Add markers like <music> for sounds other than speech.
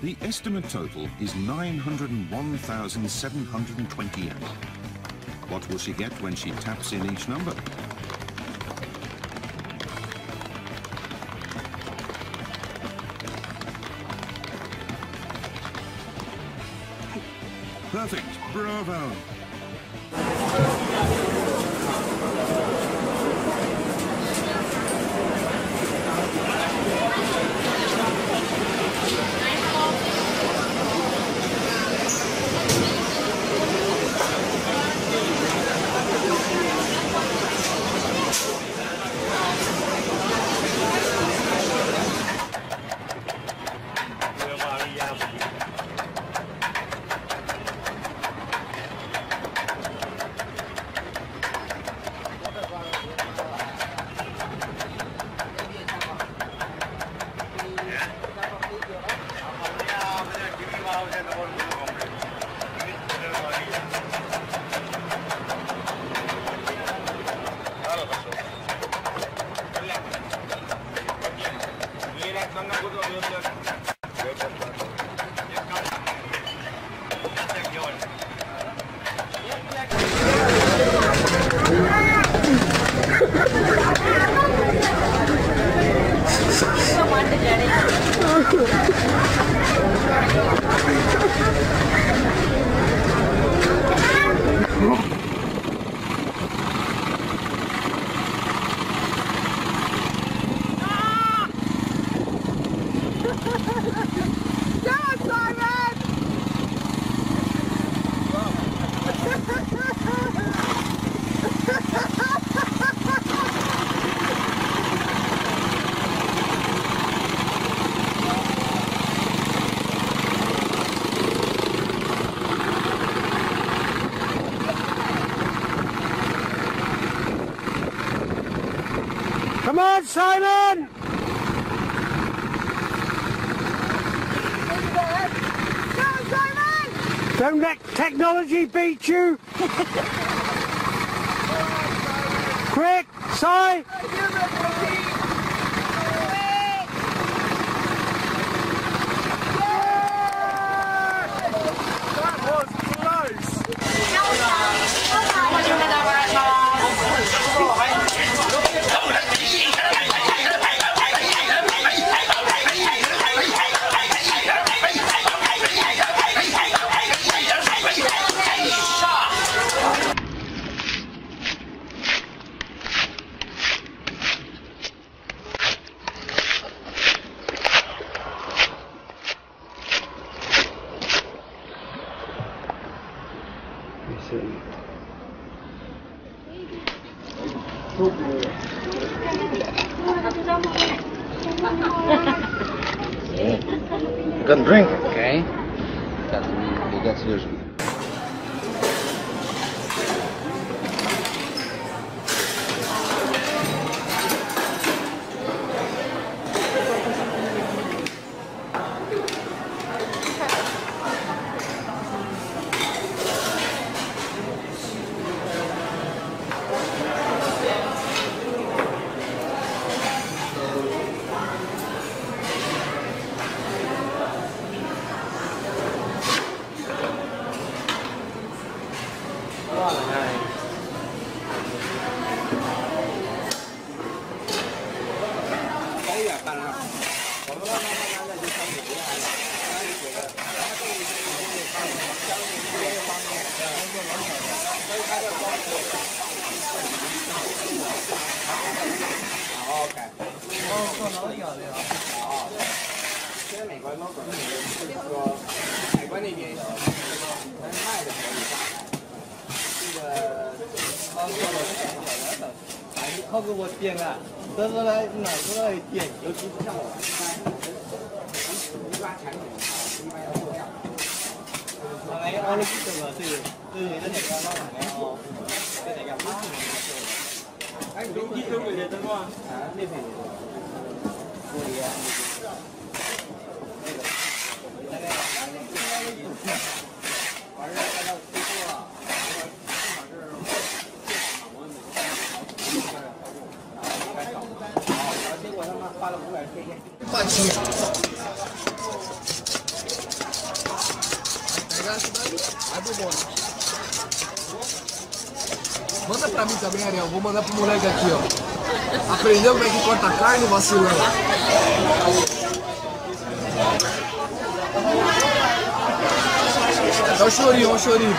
The estimate total is 901,720 yen. What will she get when she taps in each number? Perfect. Bravo. Oh. On, Simon! Don't let technology beat you! <laughs> Quick, Si! You can drink. Okay. That's 靠给我点啊！这是来哪个来点？尤其是像我，一般一般产品啊，一般要做量。哎呀，我都不懂了，这这这哪个老板的哦？这哪个？哎，你你准备的什么？啊，那边的。Manda pra mim também, Ariel. Vou mandar pro moleque aqui, ó. Aprendeu como é que corta carne, vacilão? É o chorinho, é o chorinho.